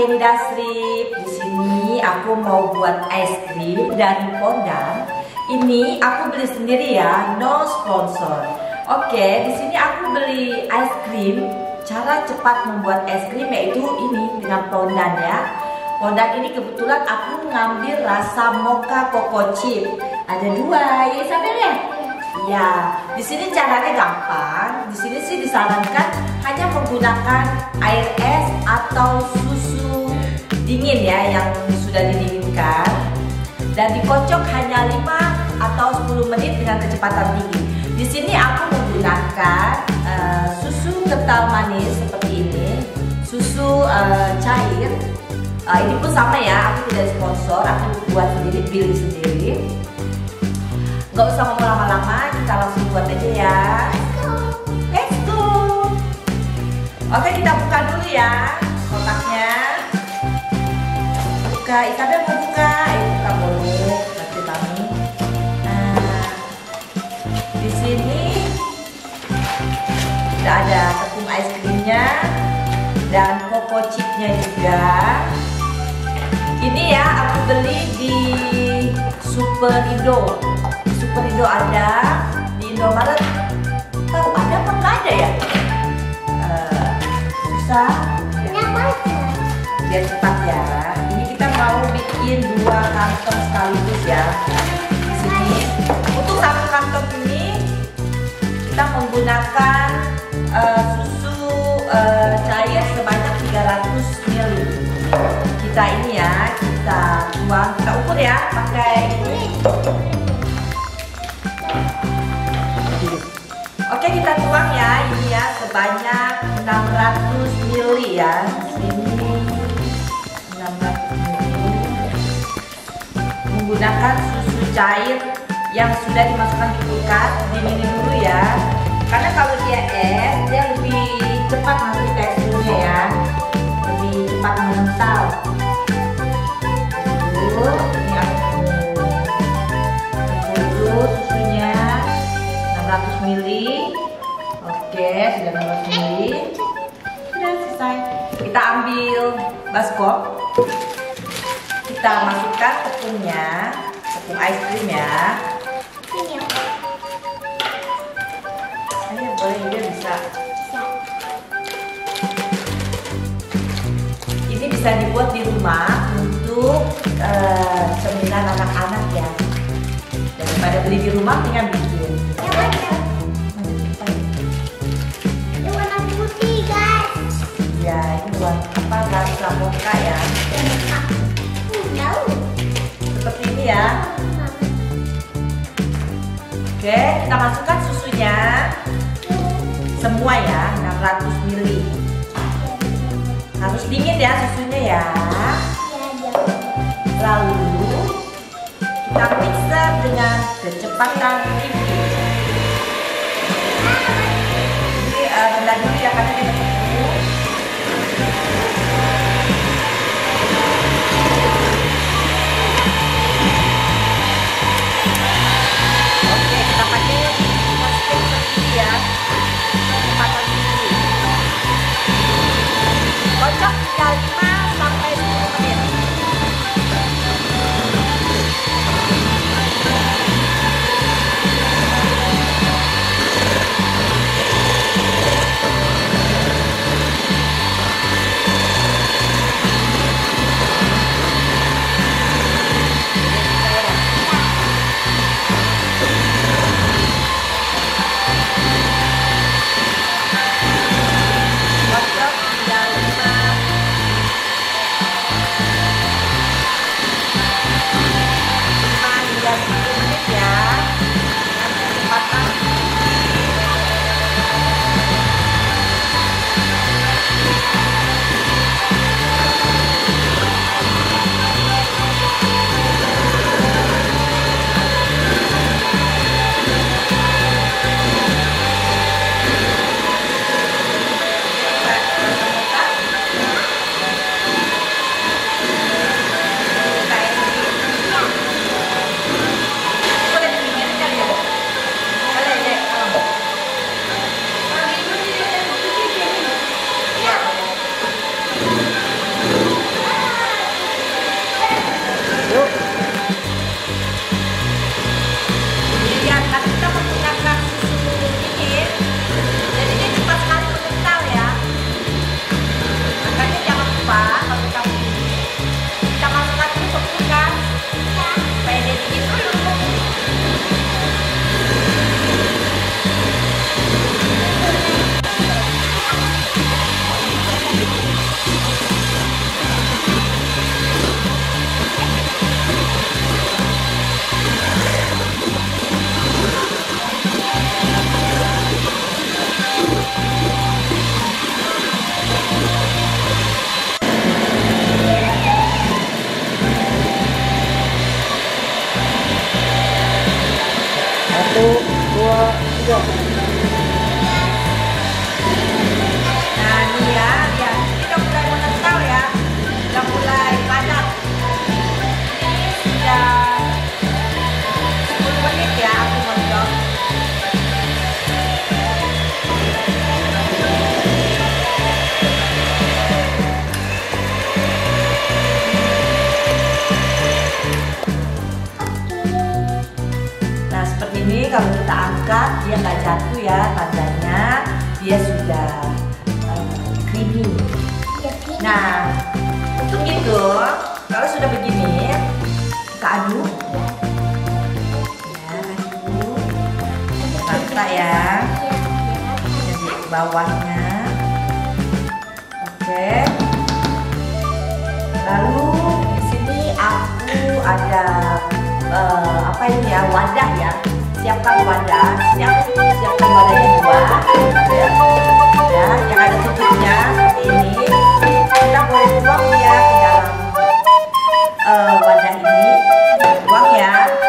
Kenny Dasrip. Di sini aku mau buat es krim dari Pondan. Ini aku beli sendiri ya, no sponsor. Oke, di sini aku beli es krim. Cara cepat membuat es krim yaitu ini dengan Pondan ya. Pondan ini kebetulan aku ngambil rasa mocha coco chip. Ada dua, ya sampai ya? Ya, di sini caranya gampang. Di sini sih disarankan hanya menggunakan air es atau susu dingin ya yang sudah didinginkan dan dikocok hanya 5 atau 10 menit dengan kecepatan tinggi. Di sini aku menggunakan uh, susu kental manis seperti ini, susu uh, cair. Uh, ini pun sama ya, aku tidak sponsor, aku buat sendiri, pilih sendiri. Gak usah ngomong lama-lama, kita langsung buat aja ya. Let's go. Oke, kita buka dulu ya Buka, Isabel mau buka. Ayo buka boleh, kasih kami. Nah, di sini sudah ada tepung es krimnya dan koko chipnya juga. Ini ya aku beli di Superindo. Superindo ada, di Indomaret tahu ada apa nggak ada ya? Uh, susah. Biar cepat ya. Mau bikin dua kantong sekaligus ya. Di sini untuk satu kantong ini kita menggunakan uh, susu uh, cair sebanyak 300 ml. Kita ini ya, kita tuang, kita ukur ya pakai ini. Oke kita tuang ya, ini ya sebanyak 600 ml ya. Sini Menggunakan susu cair yang sudah dimasukkan ke kulkas, dinginin dulu ya. Karena kalau dia es, dia lebih cepat nanti teksturnya ya, lebih cepat mengental. Dulu, ini aku dulu susunya 600 ml. Oke, sudah 600 ml. Sudah selesai. Kita ambil baskom. Kita masukkan tepungnya, tepung es krim ya. Ayo boleh dia bisa. Ini bisa dibuat di rumah untuk uh, cemilan anak-anak ya. Daripada beli di rumah tinggal bikin. Ya, ini buat apa? Rasa mocha ya. Kita masukkan susunya. Semua ya, 600 ml. Harus dingin ya susunya ya. Lalu kita mixer dengan kecepatan tinggi. Jadi uh, dulu ya karena dia masukin dua kalau kita angkat dia nggak jatuh ya tandanya. Dia sudah eh, creamy. Nah untuk itu kalau sudah begini kita aduk ya aduk rata ya. Jadi bawahnya. Oke. Lalu di sini aku ada eh, apa ini ya wadah ya. Siapkan wadah. Aku siapkan wadahnya dua ya, ya yang ada tutupnya seperti ini. Kita boleh tuang ya ke dalam eh, wadah ini. Tuang ya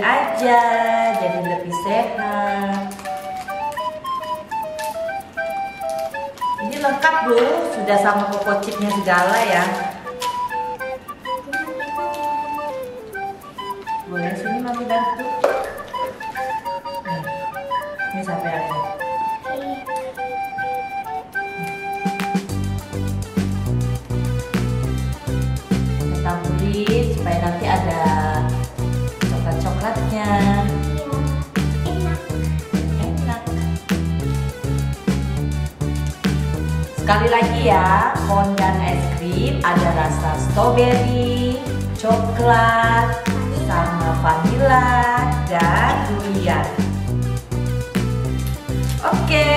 Aja, jadi lebih sehat. Ini lengkap loh, sudah sama koko chipnya segala ya. Sekali lagi ya, fondant es krim ada rasa strawberry, coklat, sama vanila dan durian. Oke,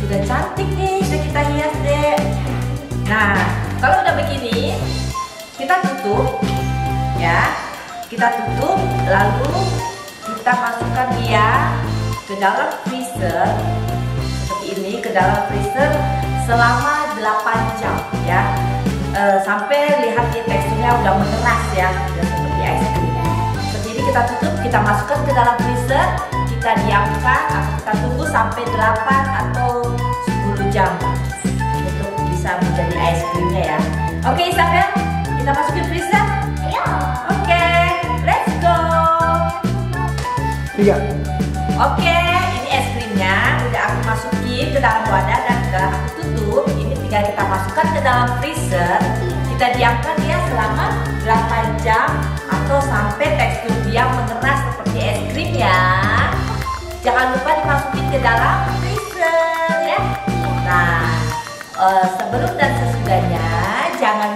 sudah cantik nih, sudah kita hias deh. Nah, kalau udah begini, kita tutup, ya. Kita tutup, lalu kita masukkan dia ke dalam freezer seperti ini ke dalam freezer selama 8 jam ya. E, sampai lihat di teksturnya udah mengeras ya. Udah seperti es krim. jadi kita tutup kita masukkan ke dalam freezer kita diamkan atau kita tunggu sampai 8 atau 10 jam untuk bisa menjadi es krimnya ya. Oke Isabel kita masukin freezer? Ayo oke let's go. Tiga. Oke masukin ke dalam wadah dan ke aku tutup. Ini tinggal kita masukkan ke dalam freezer. Kita diamkan dia selama 8 jam atau sampai tekstur dia mengeras seperti es krim ya. Jangan lupa dimasukin ke dalam freezer ya. Nah, uh, sebelum dan sesudahnya jangan